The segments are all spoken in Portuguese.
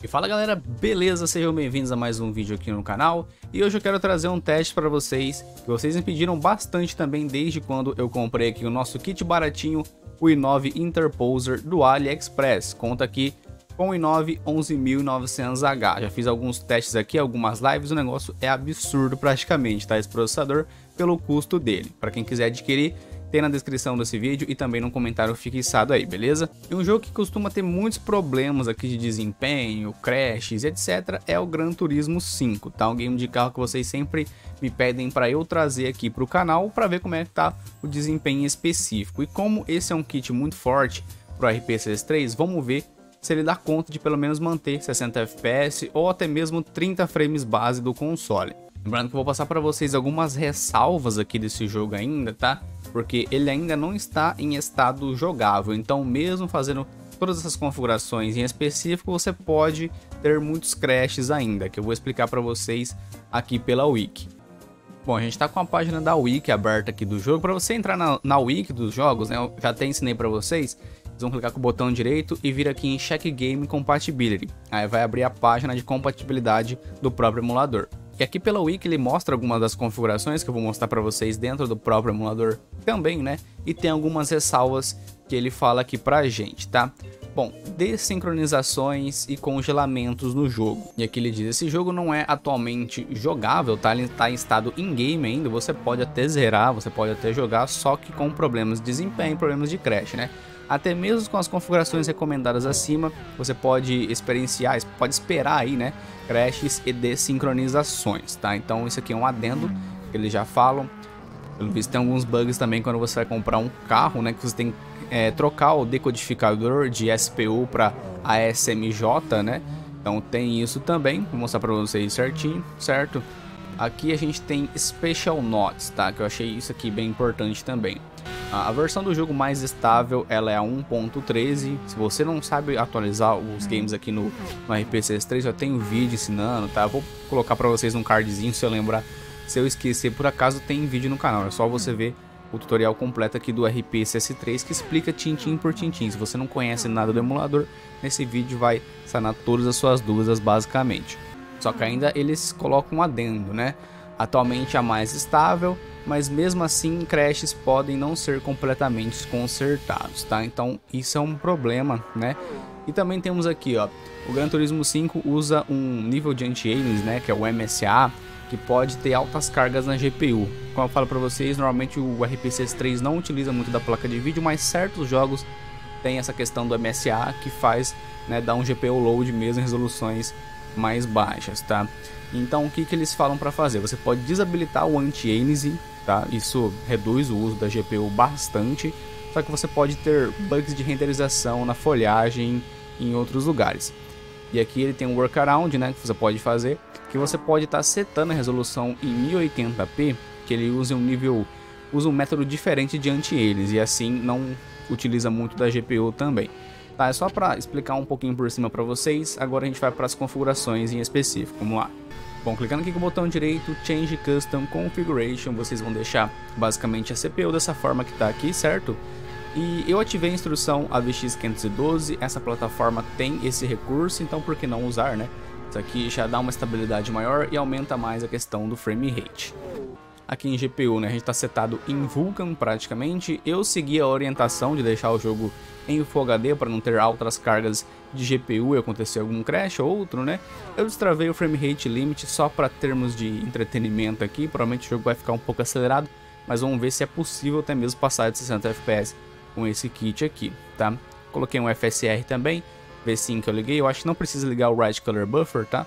E fala galera, beleza? Sejam bem-vindos a mais um vídeo aqui no canal. E hoje eu quero trazer um teste para vocês Que vocês me pediram bastante também desde quando eu comprei aqui o nosso kit baratinho O i9 Interposer do AliExpress. Conta aqui com o i9 11900H Já fiz alguns testes aqui, algumas lives. O negócio é absurdo praticamente, tá? Esse processador pelo custo dele. Para quem quiser adquirir tem na descrição desse vídeo e também no comentário fixado aí, beleza? E um jogo que costuma ter muitos problemas aqui de desempenho, crashes, etc, é o Gran Turismo 5, tá? Um game de carro que vocês sempre me pedem para eu trazer aqui para o canal para ver como é que tá o desempenho específico. E como esse é um kit muito forte para o RPCS3, vamos ver se ele dá conta de pelo menos manter 60 FPS ou até mesmo 30 frames base do console. Lembrando que eu vou passar para vocês algumas ressalvas aqui desse jogo ainda, tá? Porque ele ainda não está em estado jogável, então mesmo fazendo todas essas configurações em específico, você pode ter muitos crashes ainda, que eu vou explicar para vocês aqui pela Wiki. Bom, a gente está com a página da Wiki aberta aqui do jogo. Para você entrar na, na Wiki dos jogos, né, eu já até ensinei para vocês, vocês vão clicar com o botão direito e vir aqui em Check Game Compatibility. Aí vai abrir a página de compatibilidade do próprio emulador. E aqui pela Wiki ele mostra algumas das configurações que eu vou mostrar para vocês dentro do próprio emulador também, né? E tem algumas ressalvas que ele fala aqui pra gente, tá? Bom, desincronizações e congelamentos no jogo. E aqui ele diz, esse jogo não é atualmente jogável, tá? Ele está em estado in-game ainda, você pode até zerar, você pode até jogar, só que com problemas de desempenho, problemas de crash, né? Até mesmo com as configurações recomendadas acima, você pode experienciar, pode esperar aí, né, crashes e desincronizações, tá? Então isso aqui é um adendo que eles já falam. Pelo visto tem alguns bugs também quando você vai comprar um carro, né, que você tem que é, trocar o decodificador de SPU para ASMJ, né? Então tem isso também, vou mostrar para vocês certinho, certo? Aqui a gente tem Special Notes, tá? Que eu achei isso aqui bem importante também. A versão do jogo mais estável ela é a 1.13. Se você não sabe atualizar os games aqui no, no RPCS3, eu tenho vídeo ensinando, tá? Vou colocar para vocês um cardzinho se eu lembrar. Se eu esquecer, por acaso tem vídeo no canal. É só você ver o tutorial completo aqui do RPCS3 que explica tintim por tintim. Se você não conhece nada do emulador, nesse vídeo vai sanar todas as suas dúvidas basicamente. Só que ainda eles colocam um adendo, né? Atualmente a mais estável, mas mesmo assim crashes podem não ser completamente consertados, tá? Então isso é um problema, né? E também temos aqui, ó, o Gran Turismo 5 usa um nível de anti-aliens, né, que é o MSA, que pode ter altas cargas na GPU. Como eu falo para vocês, normalmente o RPCS 3 não utiliza muito da placa de vídeo, mas certos jogos têm essa questão do MSA que faz, né, dar um GPU load mesmo em resoluções mais baixas, tá? Então o que, que eles falam para fazer? Você pode desabilitar o anti-aliasing tá? Isso reduz o uso da GPU bastante, só que você pode ter bugs de renderização na folhagem em outros lugares. E aqui ele tem um workaround, né, que você pode fazer, que você pode estar tá setando a resolução em 1080p, que ele usa um nível, usa um método diferente de anti-eles e assim não utiliza muito da GPU também. Tá, é só para explicar um pouquinho por cima para vocês. Agora a gente vai para as configurações em específico. Vamos lá. Bom, clicando aqui com o botão direito, Change Custom Configuration, vocês vão deixar basicamente a CPU dessa forma que está aqui, certo? E eu ativei a instrução AVX512, essa plataforma tem esse recurso, então por que não usar, né? Isso aqui já dá uma estabilidade maior e aumenta mais a questão do frame rate aqui em GPU, né? A gente está setado em Vulkan praticamente. Eu segui a orientação de deixar o jogo em Full HD para não ter altas cargas de GPU e acontecer algum crash ou outro, né? Eu destravei o frame rate limit só para termos de entretenimento aqui. Provavelmente o jogo vai ficar um pouco acelerado, mas vamos ver se é possível até mesmo passar de 60 FPS com esse kit aqui, tá? Coloquei um FSR também, V5 que eu liguei. Eu acho que não precisa ligar o Right Color Buffer, tá?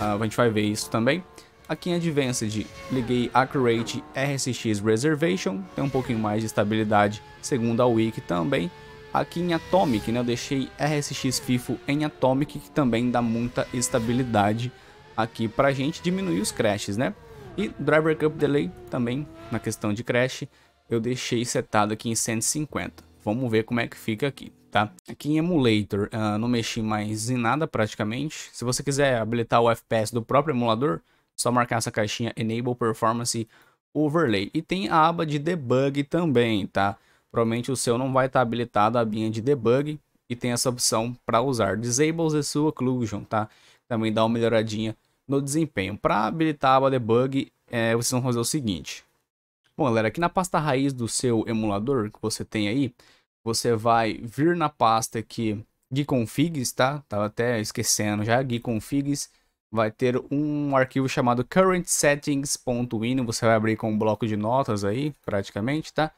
Uh, a gente vai ver isso também. Aqui em Advanced, liguei Accurate RSX Reservation, tem um pouquinho mais de estabilidade, segundo a Wiki também. Aqui em Atomic, né, eu deixei RSX FIFO em Atomic, que também dá muita estabilidade aqui pra gente diminuir os crashes, né? E Driver Cup Delay também, na questão de crash, eu deixei setado aqui em 150. Vamos ver como é que fica aqui, tá? Aqui em Emulator, uh, não mexi mais em nada praticamente. Se você quiser habilitar o FPS do próprio emulador, só marcar essa caixinha Enable Performance Overlay. E tem a aba de debug também, tá? Provavelmente o seu não vai estar tá habilitado a abinha de debug. e tem essa opção para usar Disable the Sua Occlusion, tá? Também dá uma melhoradinha no desempenho. Para habilitar a aba debug, é, vocês vão fazer o seguinte. Bom, galera, aqui na pasta raiz do seu emulador que você tem aí, você vai vir na pasta aqui configs, tá? Tava até esquecendo já, configs vai ter um arquivo chamado currentsettings.win, você vai abrir com um bloco de notas aí, praticamente, tá?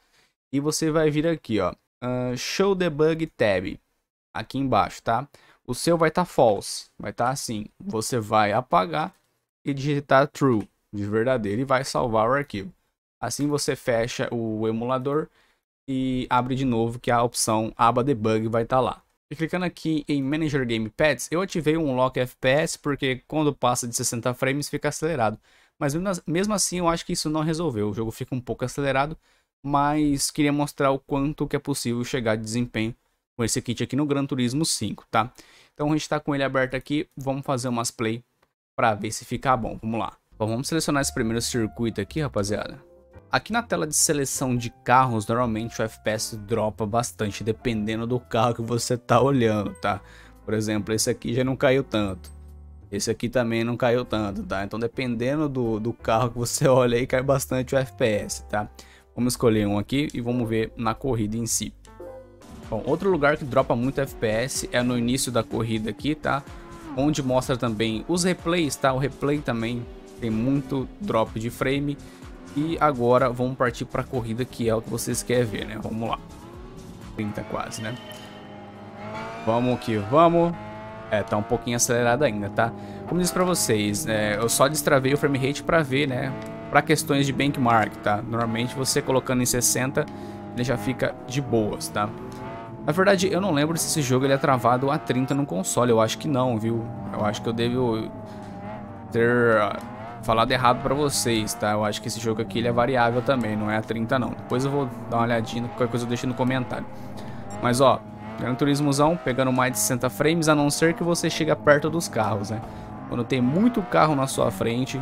E você vai vir aqui, ó, uh, show debug tab, aqui embaixo, tá? O seu vai estar tá false, vai estar tá assim, você vai apagar e digitar true, de verdadeiro, e vai salvar o arquivo. Assim você fecha o emulador e abre de novo que a opção aba debug vai estar tá lá. E clicando aqui em Manager Gamepads, eu ativei um Lock FPS porque quando passa de 60 frames fica acelerado. Mas mesmo assim eu acho que isso não resolveu, o jogo fica um pouco acelerado, mas queria mostrar o quanto que é possível chegar de desempenho com esse kit aqui no Gran Turismo 5, tá? Então a gente está com ele aberto aqui, vamos fazer umas play para ver se fica bom, vamos lá. Bom, vamos selecionar esse primeiro circuito aqui, rapaziada. Aqui na tela de seleção de carros, normalmente o FPS dropa bastante, dependendo do carro que você tá olhando, tá? Por exemplo, esse aqui já não caiu tanto. Esse aqui também não caiu tanto, tá? Então dependendo do, do carro que você olha aí, cai bastante o FPS, tá? Vamos escolher um aqui e vamos ver na corrida em si. Bom, outro lugar que dropa muito FPS é no início da corrida aqui, tá? Onde mostra também os replays, tá? O replay também tem muito drop de frame e agora vamos partir para a corrida que é o que vocês querem ver, né? Vamos lá. 30 quase, né? Vamos que vamos. É, tá um pouquinho acelerado ainda, tá? Como disse para vocês, é, eu só destravei o frame rate para ver, né? Para questões de benchmark, tá? Normalmente você colocando em 60, ele já fica de boas, tá? Na verdade, eu não lembro se esse jogo ele é travado a 30 no console. Eu acho que não, viu? Eu acho que eu devo ter falado errado para vocês, tá? Eu acho que esse jogo aqui ele é variável também, não é a 30 não. Depois eu vou dar uma olhadinha, qualquer coisa eu deixo no comentário. Mas ó, Gran Turismozão pegando mais de 60 frames, a não ser que você chega perto dos carros, né? Quando tem muito carro na sua frente,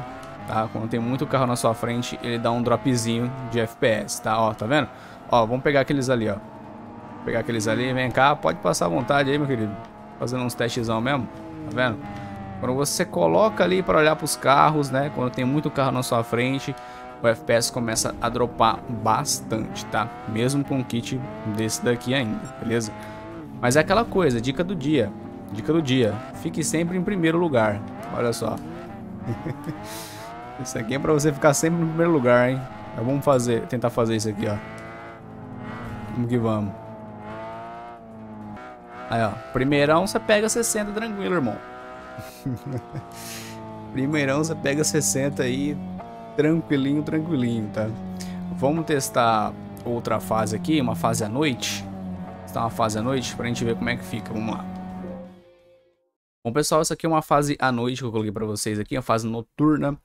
tá? Quando tem muito carro na sua frente, ele dá um dropzinho de FPS, tá? Ó, tá vendo? Ó, vamos pegar aqueles ali, ó. Vou pegar aqueles ali, vem cá, pode passar à vontade aí, meu querido. Fazendo uns testezão mesmo, tá vendo? Quando você coloca ali para olhar para os carros, né? Quando tem muito carro na sua frente, o FPS começa a dropar bastante, tá? Mesmo com um kit desse daqui ainda, beleza? Mas é aquela coisa, dica do dia. Dica do dia, fique sempre em primeiro lugar. Olha só. isso aqui é para você ficar sempre no primeiro lugar, hein? Então, vamos fazer, tentar fazer isso aqui, ó. Vamos que vamos. Aí, ó. Primeirão você pega 60 tranquilo, irmão. Primeirão você pega 60 aí, tranquilinho, tranquilinho, tá? Vamos testar outra fase aqui, uma fase à noite. Testar uma fase à noite pra gente ver como é que fica, vamos lá. Bom, pessoal, essa aqui é uma fase à noite que eu coloquei pra vocês aqui, a fase noturna.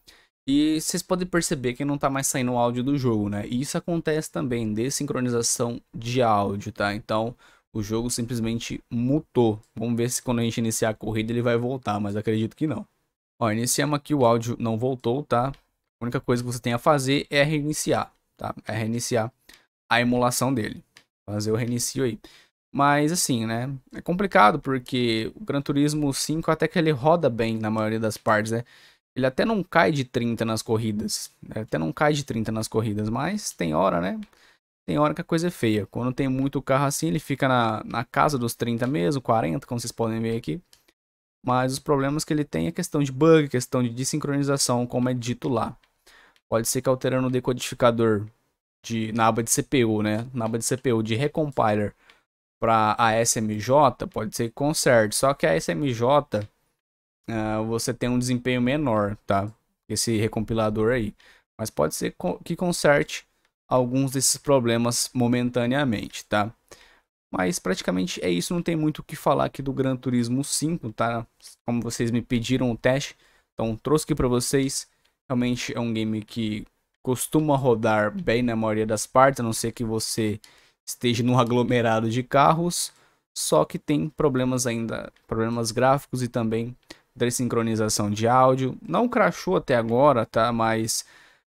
E vocês podem perceber que não tá mais saindo o áudio do jogo, né? E isso acontece também, desincronização de áudio, tá? Então, o jogo simplesmente mutou. Vamos ver se quando a gente iniciar a corrida ele vai voltar, mas acredito que não. Ó, iniciamos aqui, o áudio não voltou, tá? A única coisa que você tem a fazer é reiniciar, tá? É reiniciar a emulação dele. Fazer o reinicio aí. Mas assim, né? É complicado porque o Gran Turismo 5 até que ele roda bem na maioria das partes, né? Ele até não cai de 30 nas corridas. Né? Até não cai de 30 nas corridas, mas tem hora, né? Tem hora que a coisa é feia. Quando tem muito carro assim, ele fica na, na casa dos 30 mesmo, 40, como vocês podem ver aqui. Mas os problemas que ele tem é questão de bug, questão de desincronização, como é dito lá. Pode ser que alterando o decodificador de, na aba de CPU, né? Na aba de CPU de recompiler para a SMJ, pode ser que conserte. Só que a SMJ uh, ah, você tem um desempenho menor, tá? Esse recompilador aí. Mas pode ser que conserte alguns desses problemas momentaneamente, tá? Mas praticamente é isso, não tem muito o que falar aqui do Gran Turismo 5, tá? Como vocês me pediram o teste, então trouxe aqui para vocês. Realmente é um game que costuma rodar bem na maioria das partes, a não ser que você esteja num aglomerado de carros, só que tem problemas ainda, problemas gráficos e também desincronização de áudio. Não crashou até agora, tá? Mas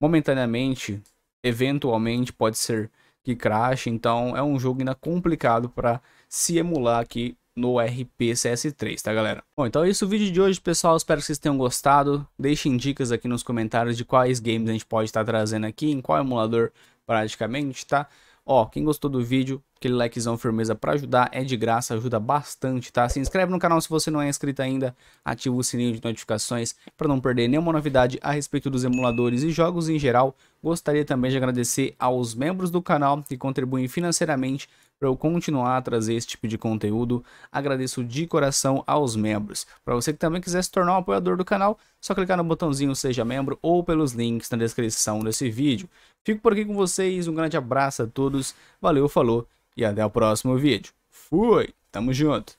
momentaneamente eventualmente pode ser que crash, então é um jogo ainda complicado para se emular aqui no RPCS3, tá galera? Bom, então é isso o vídeo de hoje, pessoal, espero que vocês tenham gostado, deixem dicas aqui nos comentários de quais games a gente pode estar trazendo aqui, em qual emulador praticamente, tá? Ó, quem gostou do vídeo, aquele likezão firmeza para ajudar, é de graça, ajuda bastante, tá? Se inscreve no canal se você não é inscrito ainda, ativa o sininho de notificações para não perder nenhuma novidade a respeito dos emuladores e jogos em geral. Gostaria também de agradecer aos membros do canal que contribuem financeiramente para eu continuar a trazer esse tipo de conteúdo. Agradeço de coração aos membros. Para você que também quiser se tornar um apoiador do canal, só clicar no botãozinho seja membro ou pelos links na descrição desse vídeo. Fico por aqui com vocês, um grande abraço a todos, valeu, falou e até o próximo vídeo. Fui, tamo junto!